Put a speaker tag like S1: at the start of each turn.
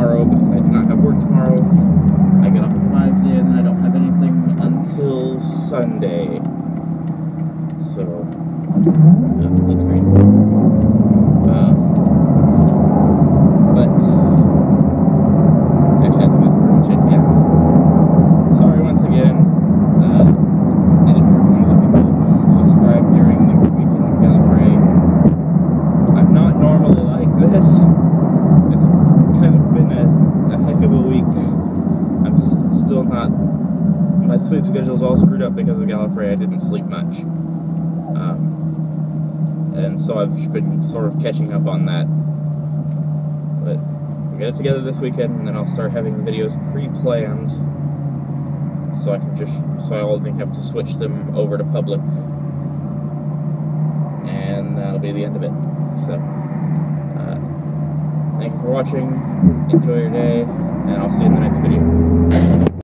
S1: tomorrow because I do not have work tomorrow. I get off at 5 p.m. and I don't have anything until Sunday. So, uh, let's go. Not. My sleep schedule's all screwed up because of Gallifrey. I didn't sleep much. Um, and so I've been sort of catching up on that. But we'll get it together this weekend, and then I'll start having videos pre-planned, so I can just so I only have to switch them over to public, and that'll be the end of it. So, uh, thank you for watching. Enjoy your day, and I'll see you in the next video.